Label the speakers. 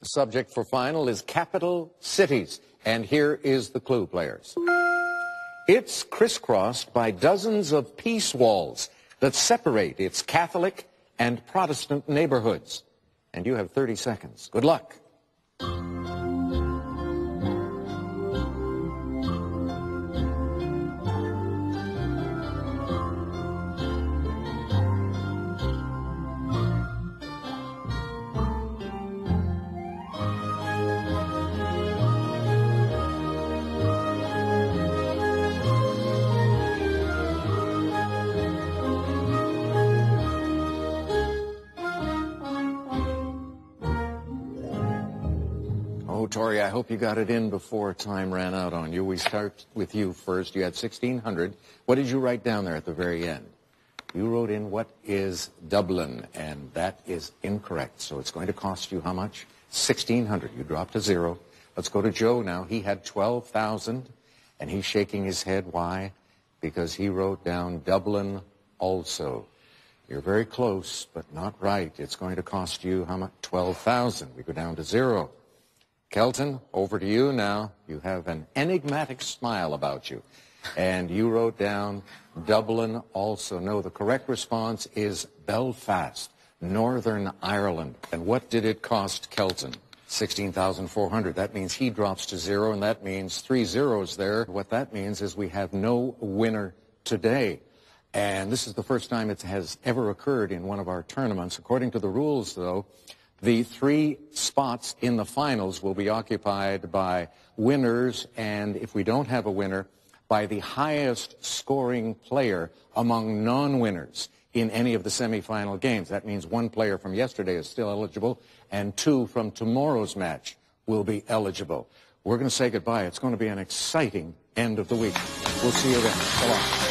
Speaker 1: The subject for final is capital cities. And here is the clue, players. It's crisscrossed by dozens of peace walls that separate its Catholic and Protestant neighborhoods. And you have 30 seconds. Good luck. Tori, I hope you got it in before time ran out on you. We start with you first. You had 1,600. What did you write down there at the very end? You wrote in what is Dublin, and that is incorrect. So it's going to cost you how much? 1,600. You dropped a zero. Let's go to Joe now. He had 12,000, and he's shaking his head. Why? Because he wrote down Dublin also. You're very close, but not right. It's going to cost you how much? 12,000. We go down to zero. Kelton, over to you now. You have an enigmatic smile about you. And you wrote down Dublin also. No, the correct response is Belfast, Northern Ireland. And what did it cost Kelton? 16,400. That means he drops to zero, and that means three zeros there. What that means is we have no winner today. And this is the first time it has ever occurred in one of our tournaments. According to the rules, though, the three spots in the finals will be occupied by winners, and if we don't have a winner, by the highest scoring player among non-winners in any of the semifinal games. That means one player from yesterday is still eligible, and two from tomorrow's match will be eligible. We're going to say goodbye. It's going to be an exciting end of the week. We'll see you then. Long.